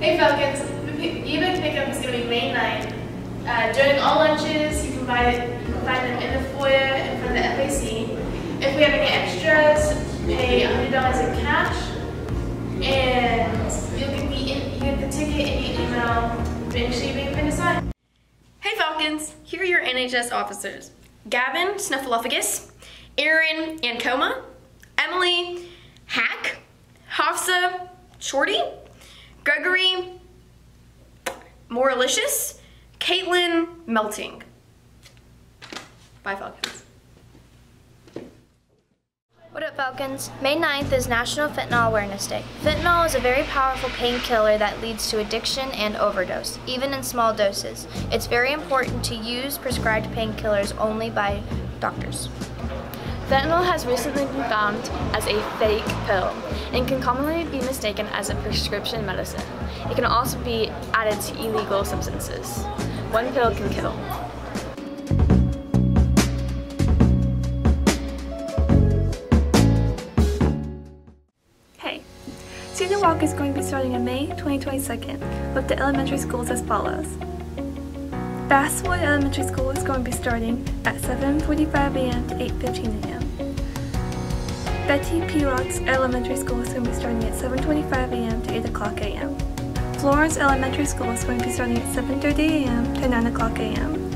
Hey Falcons, evening pickup is going to be May 9th. Uh, during all lunches, you can, buy you can find them in the foyer in front of the FAC. If we have any extras, pay $100 in cash. And you'll get the, you get the ticket in your email. Make sure you bring. Hey Falcons, here are your NHS officers. Gavin Snuffleupagus, Aaron Ancoma, Emily Hack, Hafsa Shorty, Gregory Moralicious, Caitlin Melting. Bye Falcons. What up, Falcons? May 9th is National Fentanyl Awareness Day. Fentanyl is a very powerful painkiller that leads to addiction and overdose, even in small doses. It's very important to use prescribed painkillers only by doctors. Fentanyl has recently been found as a fake pill and can commonly be mistaken as a prescription medicine. It can also be added to illegal substances. One pill can kill. Hey, Walk is going to be starting in May 2022 with the elementary schools as follows. Basswood Elementary School is going to be starting at 7.45 a.m. to 8.15 a.m. Bette Perot Elementary School is going to be starting at 7.25 a.m. to 8 o'clock a.m. Florence Elementary School is going to be starting at 7.30 a.m. to 9 o'clock a.m.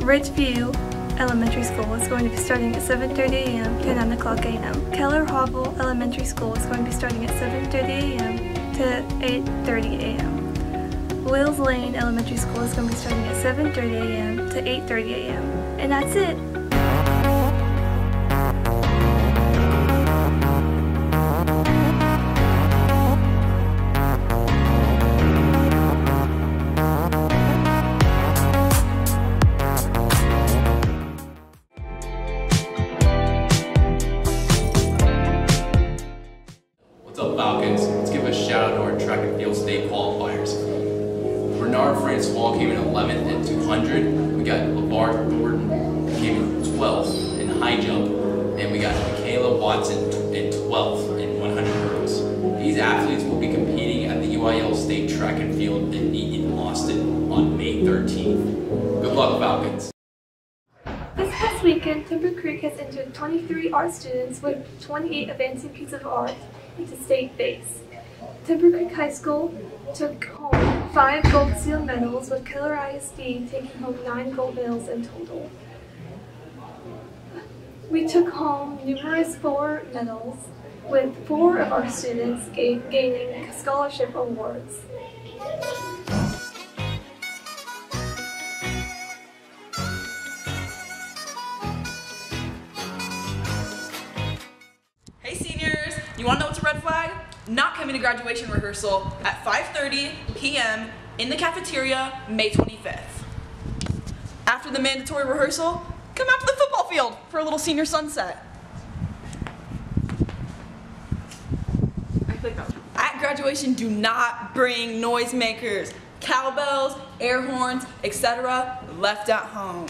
Ridgeview Elementary School is going to be starting at 7.30 a.m. to 9 o'clock a.m. Keller Harvel Elementary School is going to be starting at 7.30 a.m. to 8.30 a.m. Willis Lane Elementary School is going to be starting at 7.30 a.m. to 8.30 a.m. And that's it. Bernard Francois came in 11th at 200. We got LeVar Gordon came in 12th in high jump. And we got Michaela Watson in 12th in 100 hurdles. These athletes will be competing at the UIL State Track and Field in in Austin on May 13th. Good luck, Falcons. This past weekend, Timber Creek has entered 23 art students with 28 advancing pieces of art into state VASE. Timber Creek High School took home five gold seal medals, with Keller ISD taking home nine gold medals in total. We took home numerous four medals, with four of our students ga- gaining scholarship awards. Hey seniors, you wanna know what's a red flag? Not coming to graduation rehearsal at 5.30 p.m. in the cafeteria, May 25th. After the mandatory rehearsal, come out to the football field for a little senior sunset. At graduation, do not bring noisemakers, cowbells, air horns, etc. left at home.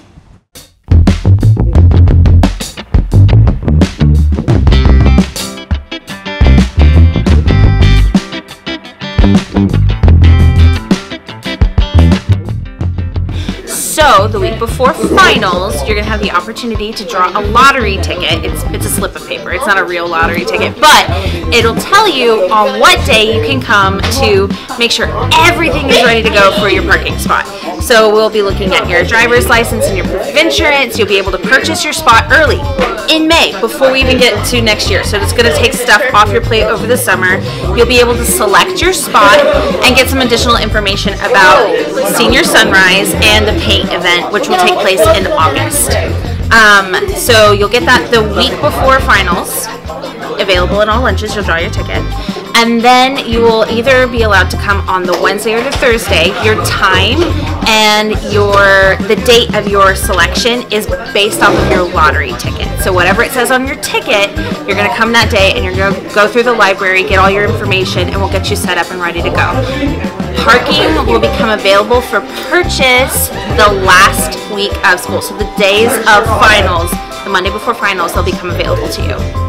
Before finals, you're gonna have the opportunity to draw a lottery ticket. It's it's a slip of paper. It's not a real lottery ticket, but it'll tell you on what day you can come to make sure everything is ready to go for your parking spot. So we'll be looking at your driver's license and your proof of insurance. You'll be able to purchase your spot early in May before we even get to next year. So it's gonna take stuff off your plate over the summer. You'll be able to select your spot and get some additional information about Senior Sunrise and the paint event, which will take place in August. Um, so you'll get that the week before finals, available in all lunches. You'll draw your ticket, and and then you will either be allowed to come on the Wednesday or the Thursday. Your time and your the date of your selection is based off of your lottery ticket. So whatever it says on your ticket, you're going to come that day and you're going to go through the library, get all your information, and we'll get you set up and ready to go. Parking will become available for purchase the last week of school. So the days of finals, the Monday before finals, they'll become available to you.